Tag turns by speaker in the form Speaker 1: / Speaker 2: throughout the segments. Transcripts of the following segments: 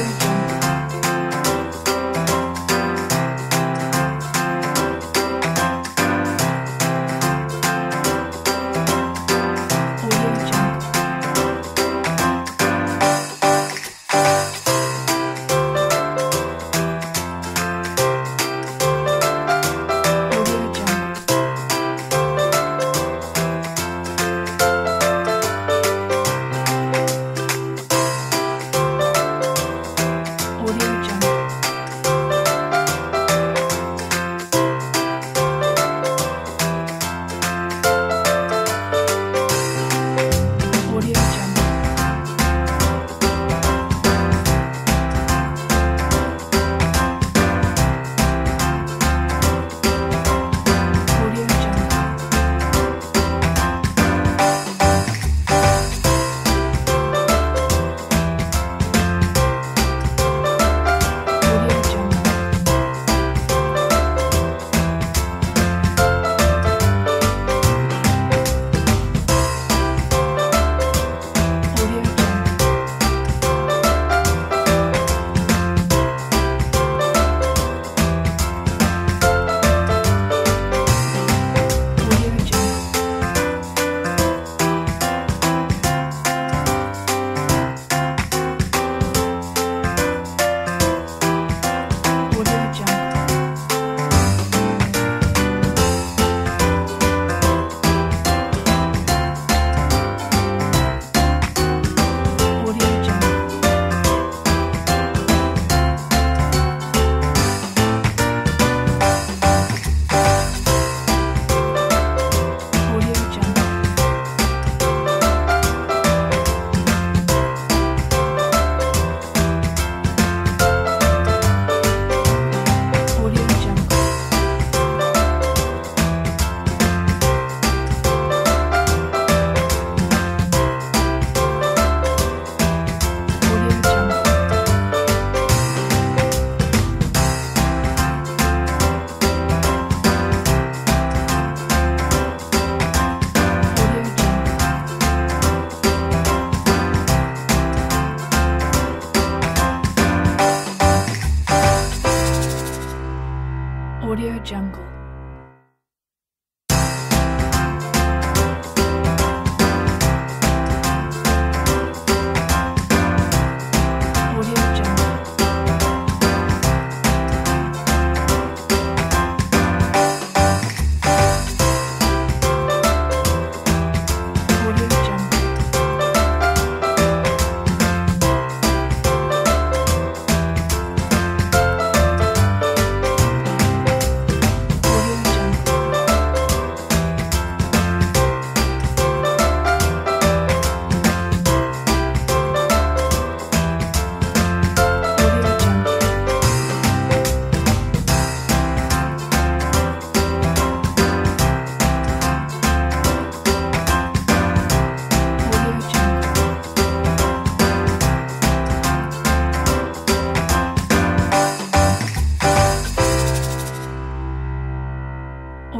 Speaker 1: Audio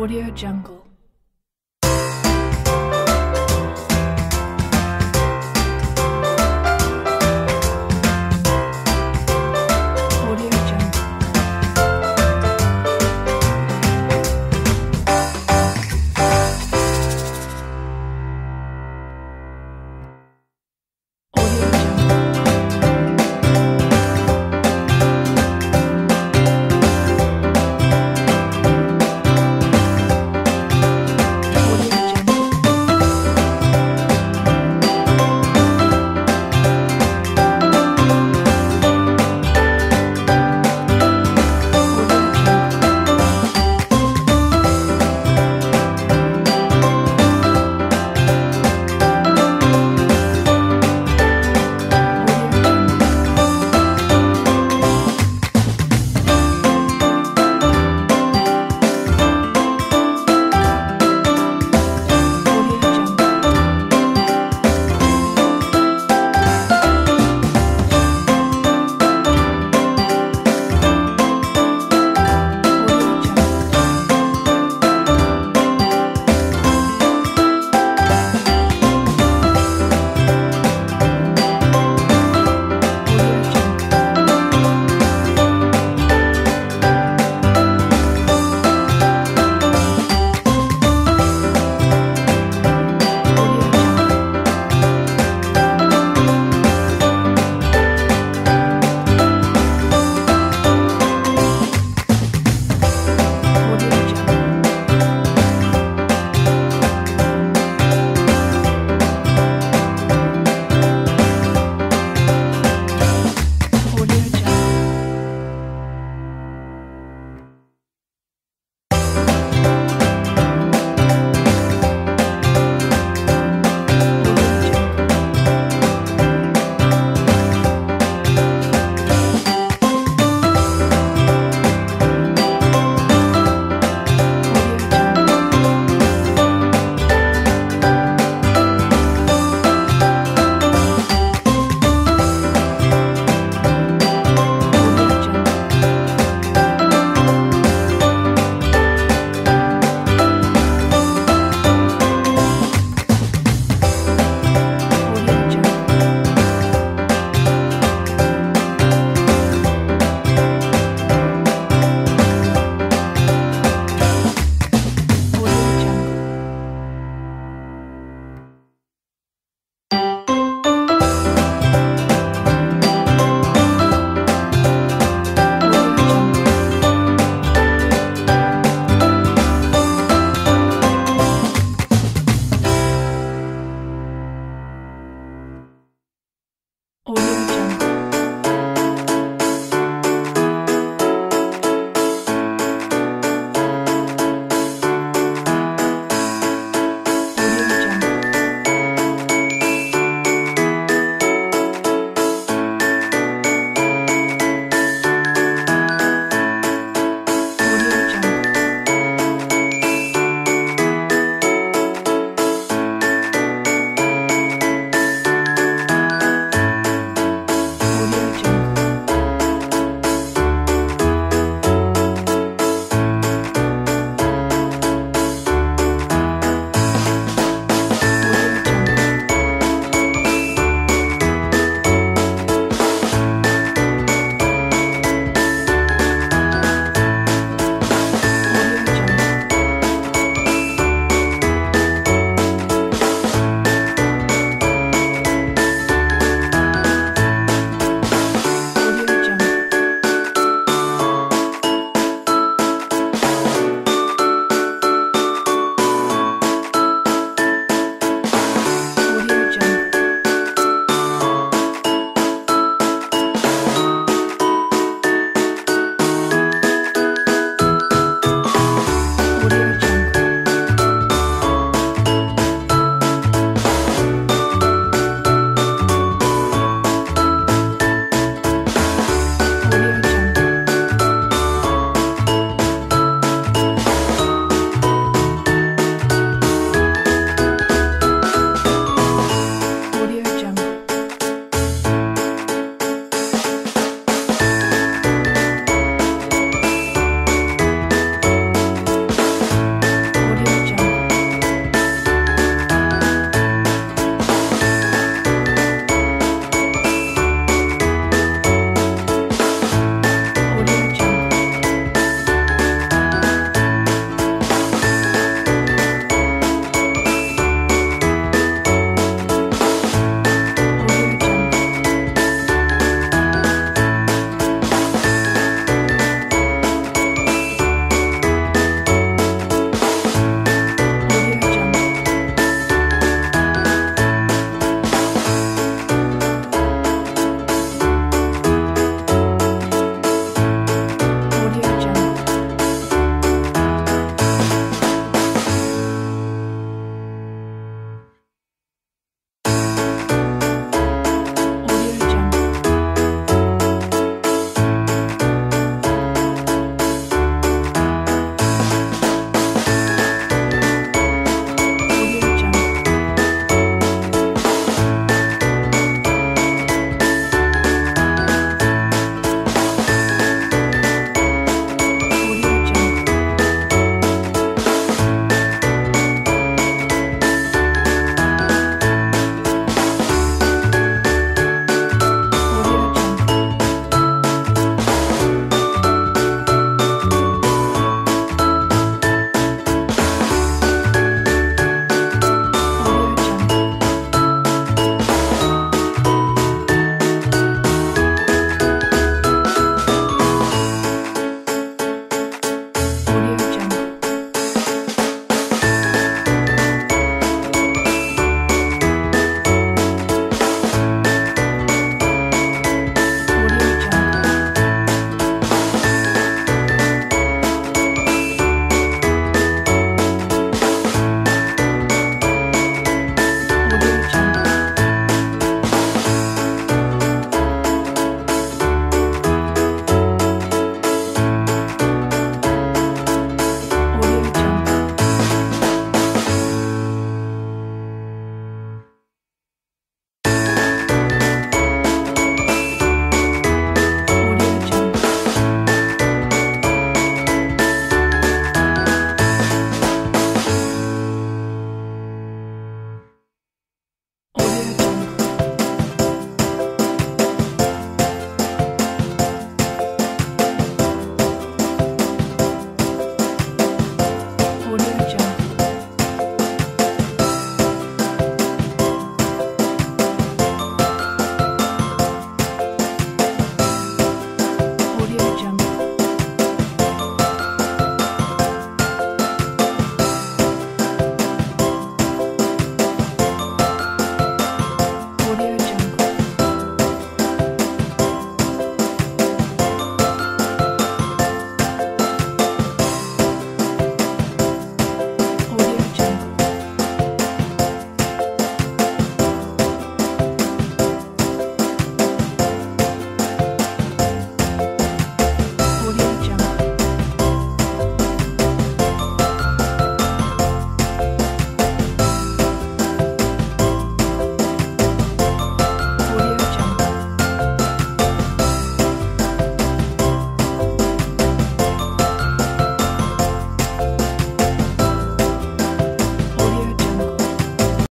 Speaker 1: Audio Jungle.